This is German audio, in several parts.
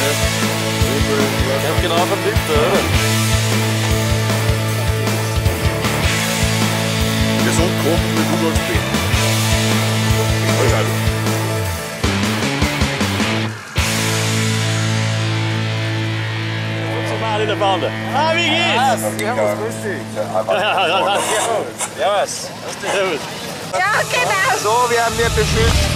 Ich hab genau Liter, oder? Gesund kochen mit Rudolf B. Mal in der Bande. Ah, wie geht's? Servus, grüß dich. Servus. Servus. Ja, genau. So werden wir beschützt.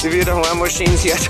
Do you don't want machines yet?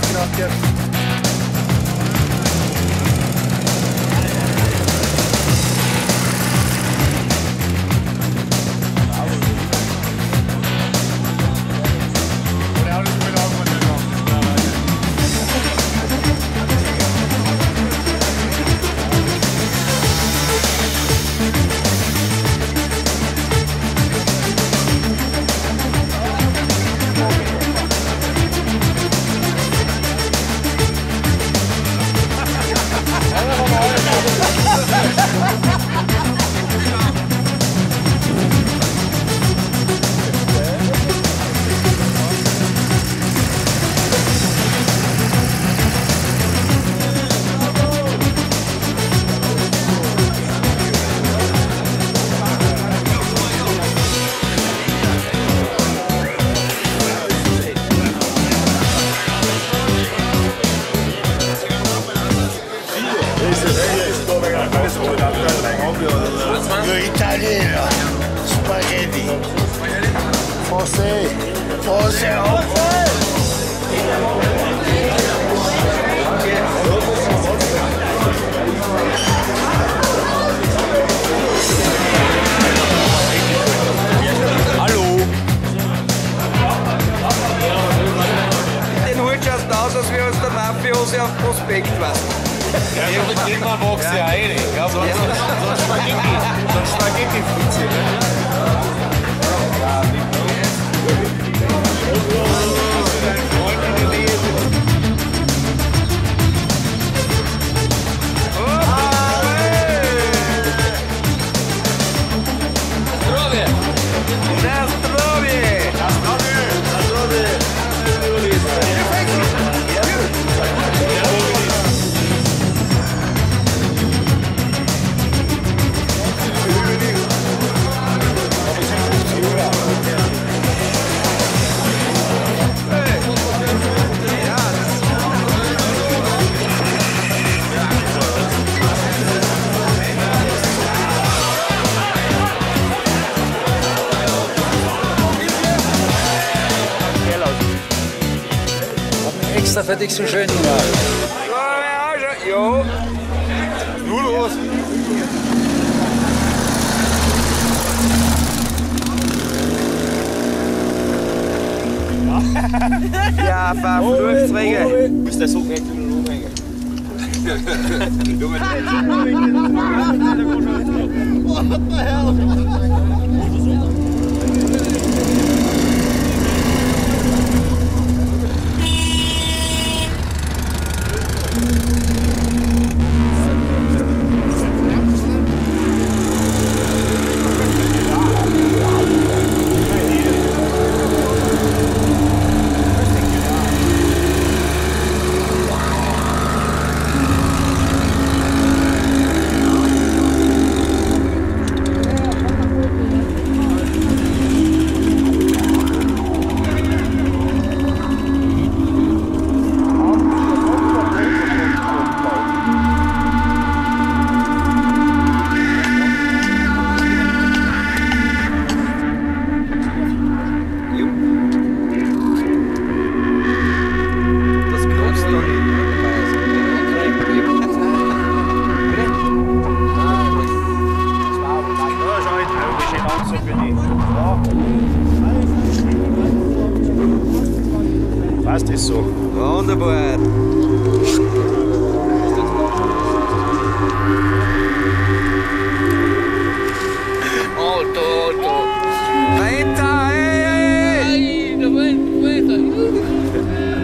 knackt nach der lo italiano. Spaghetti. Forse. Forse. Hallo. Den Hut schaust aus, als wir aus der Mafiosi auf Prospekt was. Irgendwann wächst ja. Ja, so, so, ein Spaghetti. So ein Spaghetti-Fritze. Ne? Na в ja, ja, Jo, nur los. Ja, vaar vlucht, ja, dat zo gek doen omhängen? Doe maar. What the hell? pessoa. On the board. Ai, não bem, da.